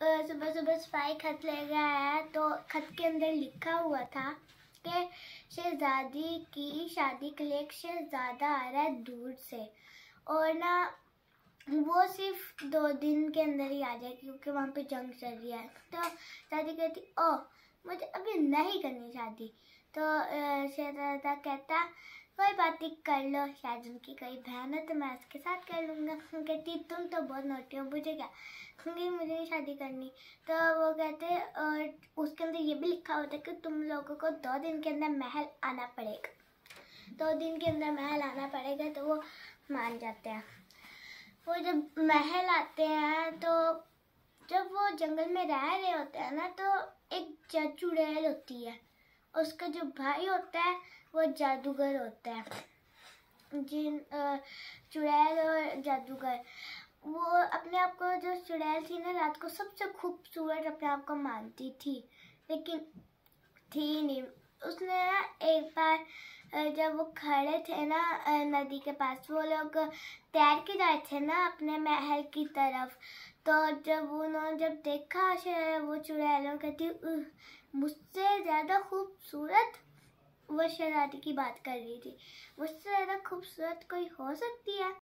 सुबह सुबह सिपाही खत ले गया है तो खत के अंदर लिखा हुआ था कि शहजादी की शादी के लिए एक शहजादा आ रहा है दूर से। और ना, वो सिर्फ़ दो दिन के अंदर ही आ जाए, क्योंकि वहाँ पे जंग चल रही है। तो शादी कहती ओ मुझे अभी नहीं करनी शादी। तो शहजादा कहता कोई बात कर लो। शायद उनकी कोई बहन है तो मैं उसके साथ कर लूँगा। कहती तुम तो बहुत नोटी हो, मुझे क्या? क्योंकि मुझे नहीं शादी करनी। तो वो कहते और उसके अंदर ये भी लिखा होता है कि तुम लोगों को दो दिन के अंदर महल आना पड़ेगा। दो दिन के अंदर महल आना पड़ेगा तो वो मान जाते हैं। वो जब महल आते हैं तो जब वो जंगल में रह रहे होते हैं ना तो एक चुड़ैल होती है। उसका जो भाई होता है, वो जादूगर होता है। जिन चुड़ैल और जादूगर। वो अपने आप को, जो चुड़ैल थी ना रात को, सबसे खूबसूरत अपने आप को मानती थी। लेकिन थी नहीं। उसने ना एक बार जब वो खड़े थे ना नदी के पास, वो लोग तैर के गए थे ना अपने महल की तरफ़। तो जब उन्होंने जब देखा वो चुड़ैलों कहती मुझसे ज़्यादा खूबसूरत, वो शहजादी की बात कर रही थी। मुझसे ज़्यादा खूबसूरत कोई हो सकती है?